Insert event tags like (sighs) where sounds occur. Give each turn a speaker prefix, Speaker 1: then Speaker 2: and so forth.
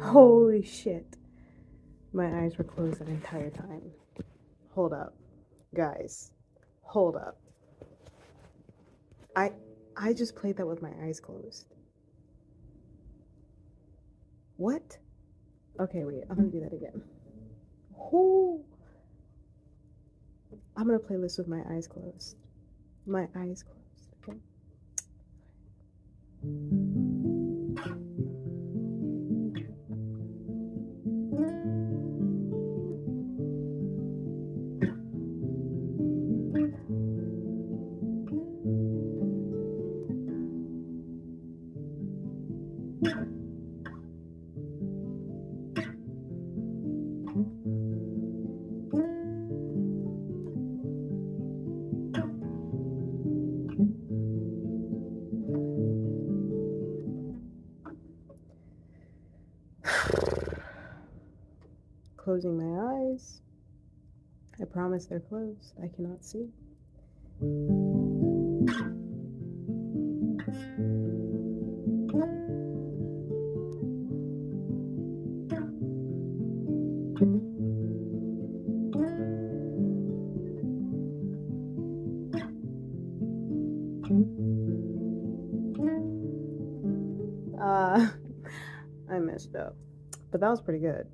Speaker 1: Holy shit. My eyes were closed that entire time. Hold up. Guys, hold up. I I just played that with my eyes closed. What? Okay, wait. I'm gonna do that again. Oh. I'm gonna play this with my eyes closed. My eyes closed. (sighs) Closing my eyes. I promise they're closed. I cannot see. Uh, (laughs) I messed up. But that was pretty good.